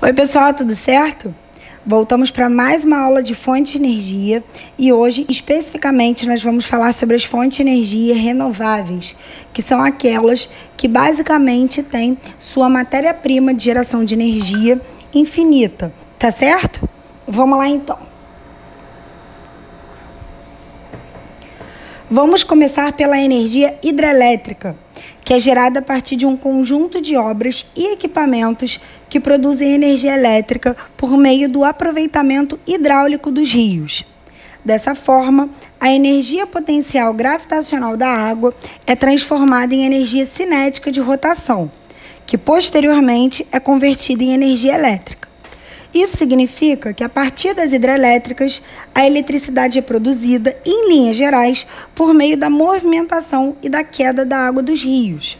Oi, pessoal, tudo certo? Voltamos para mais uma aula de fonte de energia e hoje, especificamente, nós vamos falar sobre as fontes de energia renováveis, que são aquelas que basicamente têm sua matéria-prima de geração de energia infinita, tá certo? Vamos lá então. Vamos começar pela energia hidrelétrica que é gerada a partir de um conjunto de obras e equipamentos que produzem energia elétrica por meio do aproveitamento hidráulico dos rios. Dessa forma, a energia potencial gravitacional da água é transformada em energia cinética de rotação, que posteriormente é convertida em energia elétrica. Isso significa que, a partir das hidrelétricas, a eletricidade é produzida, em linhas gerais, por meio da movimentação e da queda da água dos rios.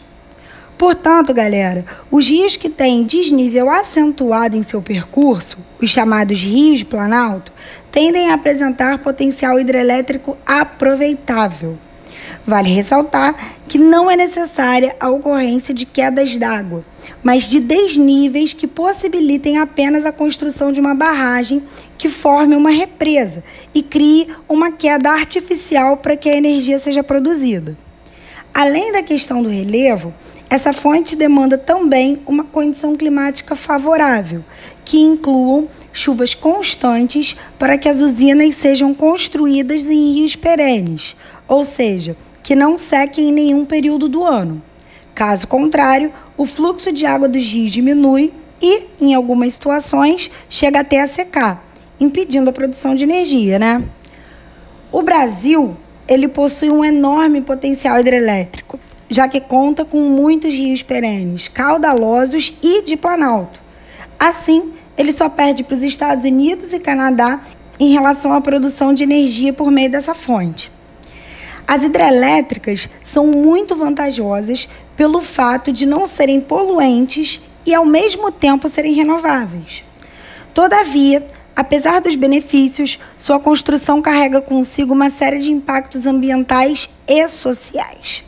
Portanto, galera, os rios que têm desnível acentuado em seu percurso, os chamados rios de planalto, tendem a apresentar potencial hidrelétrico aproveitável. Vale ressaltar que não é necessária a ocorrência de quedas d'água, mas de desníveis que possibilitem apenas a construção de uma barragem que forme uma represa e crie uma queda artificial para que a energia seja produzida. Além da questão do relevo, essa fonte demanda também uma condição climática favorável, que incluam chuvas constantes para que as usinas sejam construídas em rios perenes, ou seja, que não sequem em nenhum período do ano. Caso contrário, o fluxo de água dos rios diminui e, em algumas situações, chega até a secar, impedindo a produção de energia, né? O Brasil, ele possui um enorme potencial hidrelétrico, já que conta com muitos rios perenes, caudalosos e de planalto. Assim, ele só perde para os Estados Unidos e Canadá em relação à produção de energia por meio dessa fonte. As hidrelétricas são muito vantajosas pelo fato de não serem poluentes e, ao mesmo tempo, serem renováveis. Todavia, apesar dos benefícios, sua construção carrega consigo uma série de impactos ambientais e sociais.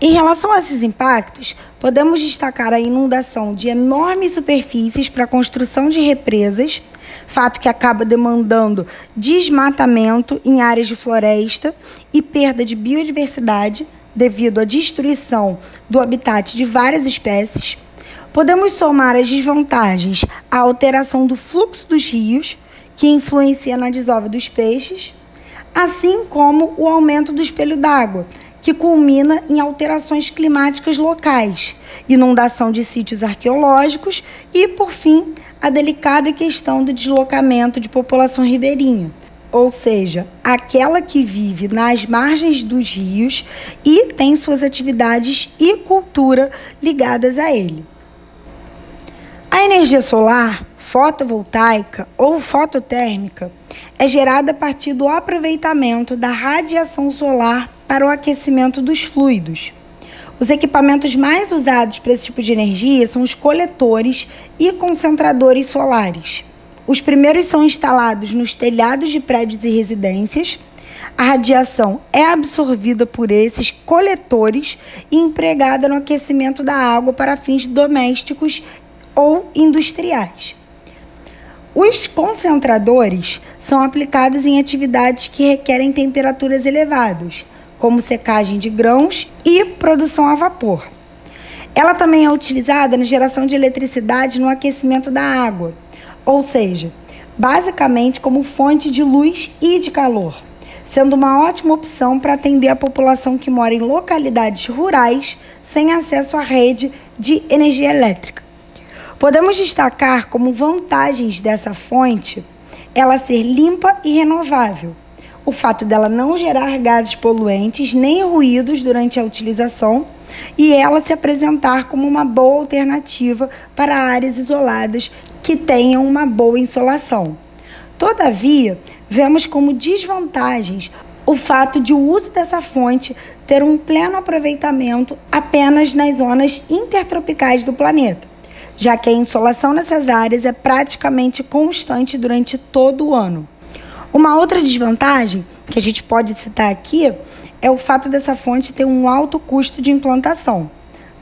Em relação a esses impactos, podemos destacar a inundação de enormes superfícies para a construção de represas, fato que acaba demandando desmatamento em áreas de floresta e perda de biodiversidade devido à destruição do habitat de várias espécies. Podemos somar as desvantagens à alteração do fluxo dos rios, que influencia na desova dos peixes, assim como o aumento do espelho d'água, que culmina em alterações climáticas locais, inundação de sítios arqueológicos e, por fim, a delicada questão do deslocamento de população ribeirinha, ou seja, aquela que vive nas margens dos rios e tem suas atividades e cultura ligadas a ele. A energia solar, fotovoltaica ou fototérmica é gerada a partir do aproveitamento da radiação solar para o aquecimento dos fluidos. Os equipamentos mais usados para esse tipo de energia são os coletores e concentradores solares. Os primeiros são instalados nos telhados de prédios e residências. A radiação é absorvida por esses coletores e empregada no aquecimento da água para fins domésticos ou industriais. Os concentradores são aplicados em atividades que requerem temperaturas elevadas, como secagem de grãos e produção a vapor. Ela também é utilizada na geração de eletricidade no aquecimento da água, ou seja, basicamente como fonte de luz e de calor, sendo uma ótima opção para atender a população que mora em localidades rurais sem acesso à rede de energia elétrica. Podemos destacar como vantagens dessa fonte ela ser limpa e renovável, o fato dela não gerar gases poluentes nem ruídos durante a utilização e ela se apresentar como uma boa alternativa para áreas isoladas que tenham uma boa insolação. Todavia, vemos como desvantagens o fato de o uso dessa fonte ter um pleno aproveitamento apenas nas zonas intertropicais do planeta, já que a insolação nessas áreas é praticamente constante durante todo o ano. Uma outra desvantagem que a gente pode citar aqui é o fato dessa fonte ter um alto custo de implantação.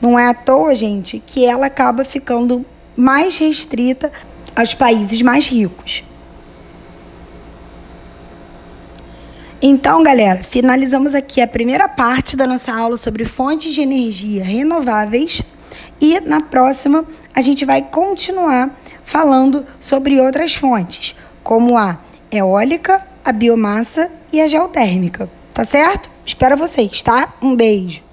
Não é à toa, gente, que ela acaba ficando mais restrita aos países mais ricos. Então, galera, finalizamos aqui a primeira parte da nossa aula sobre fontes de energia renováveis e na próxima a gente vai continuar falando sobre outras fontes, como a eólica, a biomassa e a geotérmica. Tá certo? Espero vocês, tá? Um beijo.